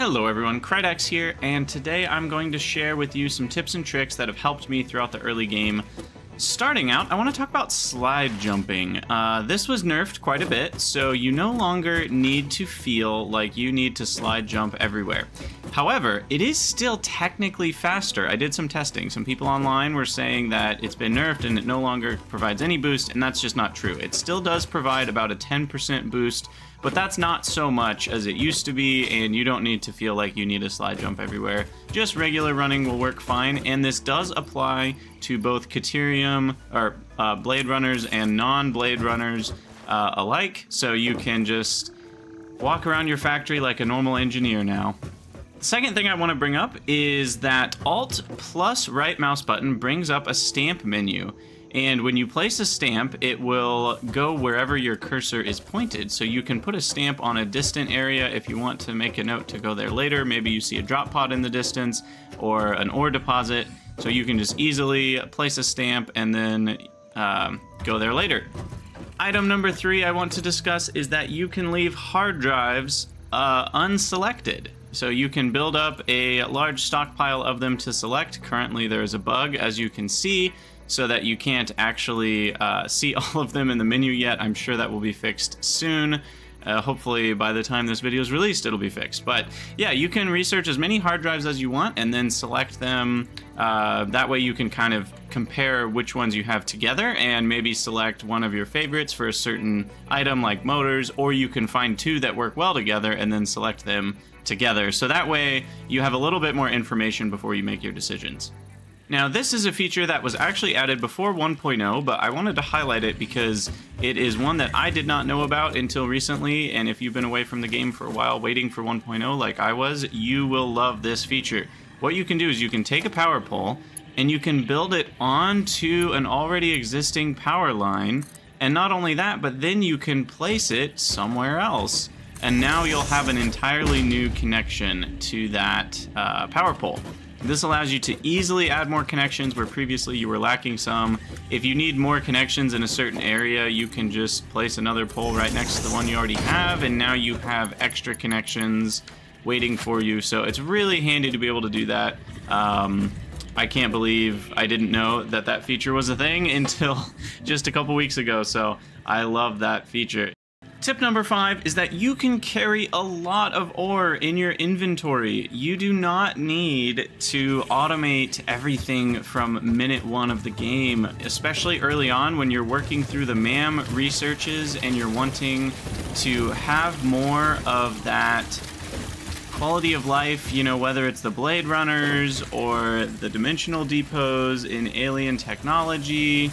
Hello everyone, Krydax here, and today I'm going to share with you some tips and tricks that have helped me throughout the early game. Starting out, I want to talk about slide jumping. Uh, this was nerfed quite a bit, so you no longer need to feel like you need to slide jump everywhere. However, it is still technically faster. I did some testing. Some people online were saying that it's been nerfed and it no longer provides any boost, and that's just not true. It still does provide about a 10% boost but that's not so much as it used to be, and you don't need to feel like you need a slide jump everywhere. Just regular running will work fine, and this does apply to both Caterium, or uh, Blade Runners and non-Blade Runners uh, alike, so you can just walk around your factory like a normal engineer now. Second thing I want to bring up is that Alt plus right mouse button brings up a stamp menu. And when you place a stamp, it will go wherever your cursor is pointed. So you can put a stamp on a distant area if you want to make a note to go there later. Maybe you see a drop pod in the distance or an ore deposit. So you can just easily place a stamp and then um, go there later. Item number three I want to discuss is that you can leave hard drives uh, unselected. So you can build up a large stockpile of them to select. Currently there is a bug, as you can see so that you can't actually uh, see all of them in the menu yet. I'm sure that will be fixed soon. Uh, hopefully by the time this video is released it'll be fixed. But yeah you can research as many hard drives as you want and then select them uh, that way you can kind of compare which ones you have together and maybe select one of your favorites for a certain item like motors or you can find two that work well together and then select them together. So that way you have a little bit more information before you make your decisions now, this is a feature that was actually added before 1.0, but I wanted to highlight it because it is one that I did not know about until recently, and if you've been away from the game for a while waiting for 1.0 like I was, you will love this feature. What you can do is you can take a power pole, and you can build it onto an already existing power line, and not only that, but then you can place it somewhere else. And now you'll have an entirely new connection to that uh, power pole. This allows you to easily add more connections where previously you were lacking some. If you need more connections in a certain area, you can just place another pole right next to the one you already have, and now you have extra connections waiting for you. So it's really handy to be able to do that. Um, I can't believe I didn't know that that feature was a thing until just a couple weeks ago, so I love that feature. Tip number five is that you can carry a lot of ore in your inventory. You do not need to automate everything from minute one of the game, especially early on when you're working through the MAM researches and you're wanting to have more of that quality of life, you know, whether it's the Blade Runners or the Dimensional Depots in Alien Technology,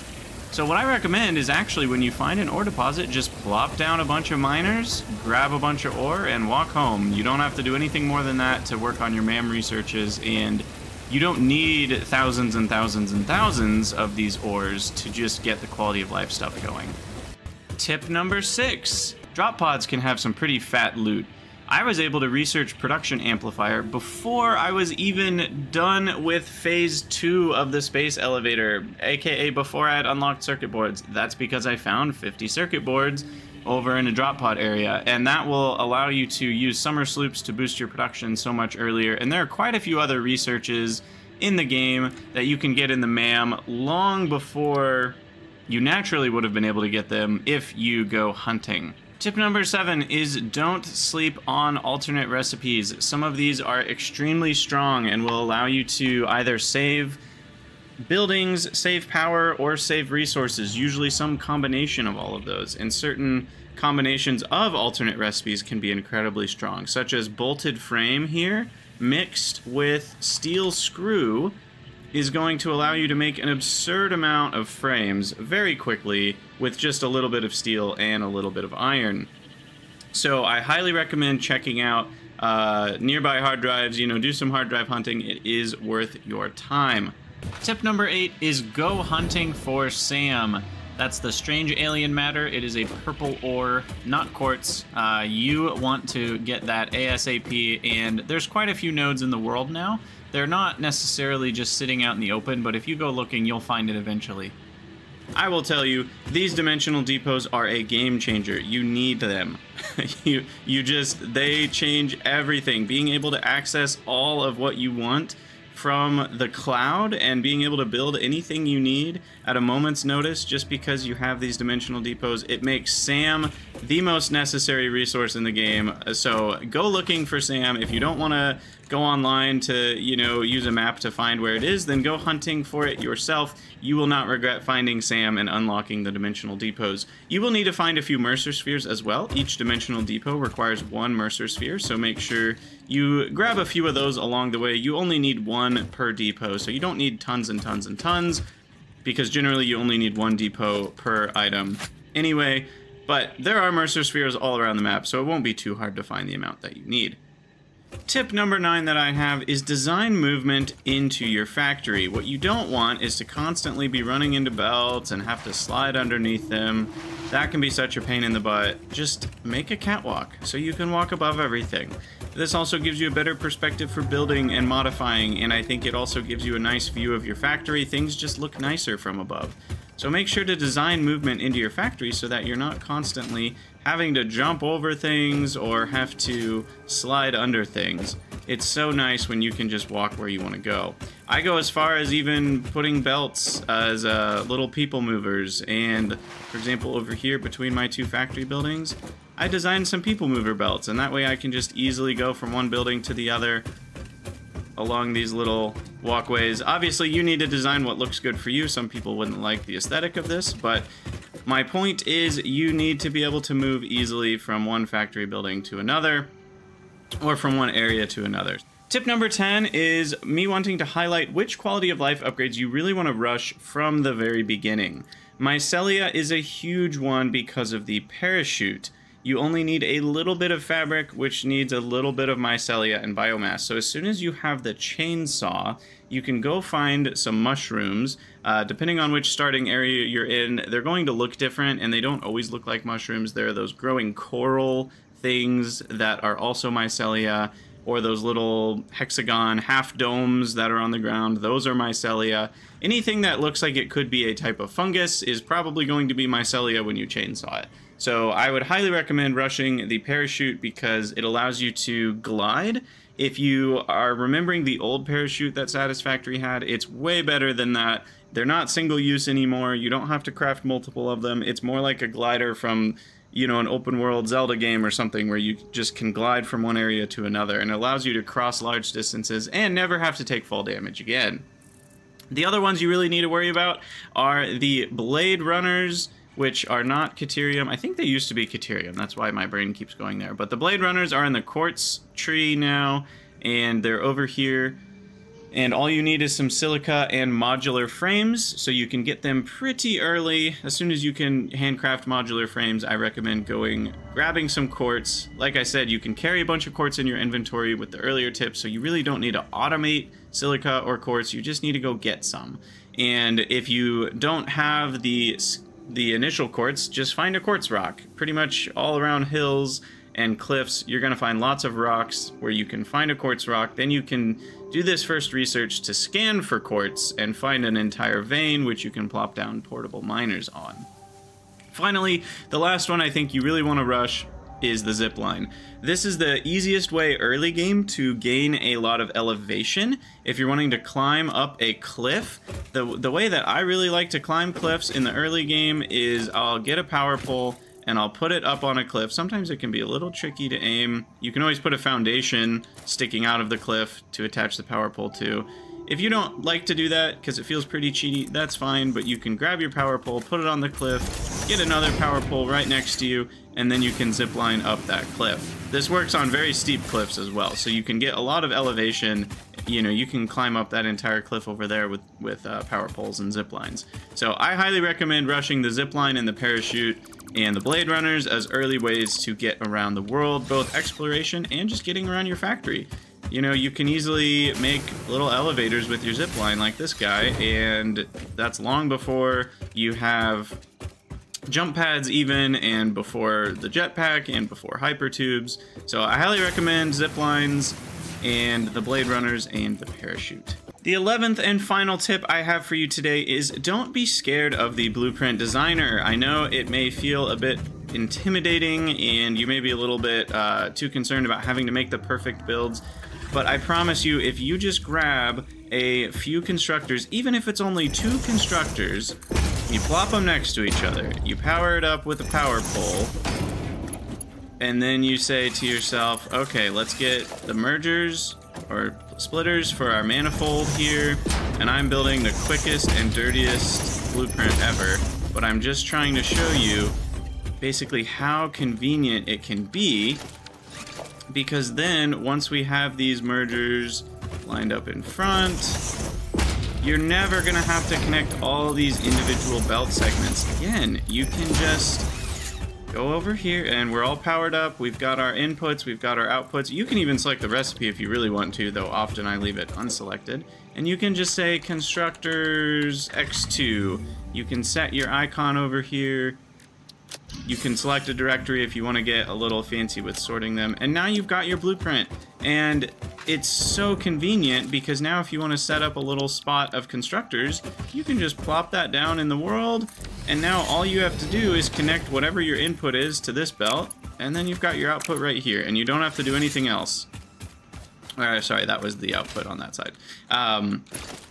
so what I recommend is actually when you find an ore deposit, just plop down a bunch of miners, grab a bunch of ore, and walk home. You don't have to do anything more than that to work on your MAM researches, and you don't need thousands and thousands and thousands of these ores to just get the quality of life stuff going. Tip number six, drop pods can have some pretty fat loot. I was able to research production amplifier before I was even done with phase two of the space elevator, aka before I had unlocked circuit boards. That's because I found 50 circuit boards over in a drop pod area, and that will allow you to use Somersloops to boost your production so much earlier. And there are quite a few other researches in the game that you can get in the MAM long before you naturally would have been able to get them if you go hunting. Tip number seven is don't sleep on alternate recipes. Some of these are extremely strong and will allow you to either save buildings, save power, or save resources. Usually some combination of all of those. And certain combinations of alternate recipes can be incredibly strong, such as bolted frame here, mixed with steel screw, is going to allow you to make an absurd amount of frames very quickly with just a little bit of steel and a little bit of iron. So I highly recommend checking out uh, nearby hard drives, you know, do some hard drive hunting. It is worth your time. Tip number eight is go hunting for SAM. That's the strange alien matter. It is a purple ore, not quartz. Uh, you want to get that ASAP, and there's quite a few nodes in the world now. They're not necessarily just sitting out in the open, but if you go looking, you'll find it eventually. I will tell you, these dimensional depots are a game changer. You need them. you you just they change everything. Being able to access all of what you want from the cloud and being able to build anything you need at a moment's notice just because you have these dimensional depots, it makes SAM the most necessary resource in the game. So go looking for SAM. If you don't want to go online to, you know, use a map to find where it is, then go hunting for it yourself. You will not regret finding SAM and unlocking the dimensional depots. You will need to find a few Mercer Spheres as well. Each dimensional depot requires one Mercer Sphere, so make sure you grab a few of those along the way. You only need one per depot, so you don't need tons and tons and tons, because generally you only need one depot per item. Anyway, but there are Mercer Spheres all around the map, so it won't be too hard to find the amount that you need. Tip number nine that I have is design movement into your factory. What you don't want is to constantly be running into belts and have to slide underneath them. That can be such a pain in the butt. Just make a catwalk so you can walk above everything. This also gives you a better perspective for building and modifying, and I think it also gives you a nice view of your factory. Things just look nicer from above. So make sure to design movement into your factory so that you're not constantly having to jump over things or have to slide under things. It's so nice when you can just walk where you want to go. I go as far as even putting belts as uh, little people movers and for example over here between my two factory buildings I designed some people mover belts and that way I can just easily go from one building to the other along these little walkways. Obviously, you need to design what looks good for you. Some people wouldn't like the aesthetic of this, but my point is you need to be able to move easily from one factory building to another or from one area to another. Tip number 10 is me wanting to highlight which quality of life upgrades you really want to rush from the very beginning. Mycelia is a huge one because of the parachute you only need a little bit of fabric, which needs a little bit of mycelia and biomass. So as soon as you have the chainsaw, you can go find some mushrooms. Uh, depending on which starting area you're in, they're going to look different, and they don't always look like mushrooms. There are those growing coral things that are also mycelia, or those little hexagon half domes that are on the ground. Those are mycelia. Anything that looks like it could be a type of fungus is probably going to be mycelia when you chainsaw it. So I would highly recommend rushing the parachute because it allows you to glide. If you are remembering the old parachute that Satisfactory had, it's way better than that. They're not single use anymore. You don't have to craft multiple of them. It's more like a glider from, you know, an open world Zelda game or something where you just can glide from one area to another and allows you to cross large distances and never have to take fall damage again. The other ones you really need to worry about are the Blade Runners which are not Caterium. I think they used to be Caterium. That's why my brain keeps going there. But the Blade Runners are in the Quartz tree now, and they're over here. And all you need is some silica and modular frames, so you can get them pretty early. As soon as you can handcraft modular frames, I recommend going, grabbing some quartz. Like I said, you can carry a bunch of quartz in your inventory with the earlier tips, so you really don't need to automate silica or quartz, you just need to go get some. And if you don't have the the initial quartz, just find a quartz rock. Pretty much all around hills and cliffs, you're going to find lots of rocks where you can find a quartz rock. Then you can do this first research to scan for quartz and find an entire vein, which you can plop down portable miners on. Finally, the last one I think you really want to rush is the zip line. This is the easiest way early game to gain a lot of elevation. If you're wanting to climb up a cliff, the, the way that I really like to climb cliffs in the early game is I'll get a power pole and I'll put it up on a cliff. Sometimes it can be a little tricky to aim. You can always put a foundation sticking out of the cliff to attach the power pole to. If you don't like to do that, because it feels pretty cheaty, that's fine, but you can grab your power pole, put it on the cliff, get another power pole right next to you, and then you can zip line up that cliff. This works on very steep cliffs as well, so you can get a lot of elevation. You know, you can climb up that entire cliff over there with, with uh, power poles and zip lines. So I highly recommend rushing the zip line and the parachute and the Blade Runners as early ways to get around the world, both exploration and just getting around your factory you know, you can easily make little elevators with your zip line like this guy, and that's long before you have jump pads even, and before the jetpack, and before hyper tubes. So I highly recommend zip lines, and the Blade Runners, and the parachute. The 11th and final tip I have for you today is don't be scared of the Blueprint Designer. I know it may feel a bit intimidating and you may be a little bit uh, too concerned about having to make the perfect builds, but I promise you, if you just grab a few constructors, even if it's only two constructors, you plop them next to each other, you power it up with a power pole, and then you say to yourself, okay, let's get the mergers or splitters for our manifold here, and I'm building the quickest and dirtiest blueprint ever, but I'm just trying to show you basically how convenient it can be because then once we have these mergers lined up in front, you're never gonna have to connect all these individual belt segments again. You can just go over here and we're all powered up. We've got our inputs, we've got our outputs. You can even select the recipe if you really want to, though often I leave it unselected. And you can just say constructors x2. You can set your icon over here. You can select a directory if you want to get a little fancy with sorting them. And now you've got your blueprint. And it's so convenient because now if you want to set up a little spot of constructors, you can just plop that down in the world and now all you have to do is connect whatever your input is to this belt, and then you've got your output right here, and you don't have to do anything else. Uh, sorry, that was the output on that side. Um,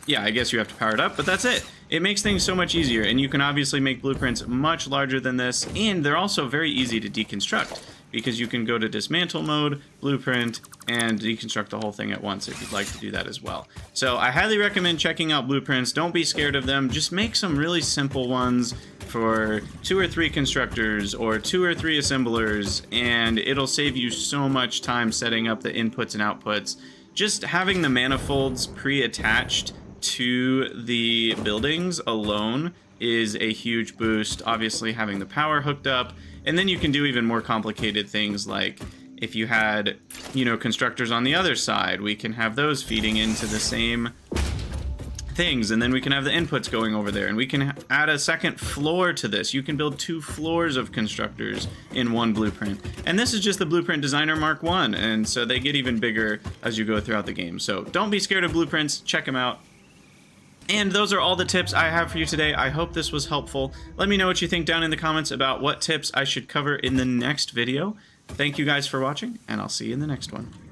yeah, I guess you have to power it up, but that's it. It makes things so much easier, and you can obviously make blueprints much larger than this, and they're also very easy to deconstruct because you can go to dismantle mode, blueprint, and deconstruct the whole thing at once if you'd like to do that as well. So I highly recommend checking out blueprints. Don't be scared of them. Just make some really simple ones for two or three constructors or two or three assemblers, and it'll save you so much time setting up the inputs and outputs. Just having the manifolds pre-attached to the buildings alone is a huge boost. Obviously, having the power hooked up. And then you can do even more complicated things like if you had, you know, constructors on the other side, we can have those feeding into the same things. And then we can have the inputs going over there. And we can add a second floor to this. You can build two floors of constructors in one blueprint. And this is just the blueprint designer mark one. And so they get even bigger as you go throughout the game. So don't be scared of blueprints. Check them out and those are all the tips I have for you today. I hope this was helpful. Let me know what you think down in the comments about what tips I should cover in the next video. Thank you guys for watching, and I'll see you in the next one.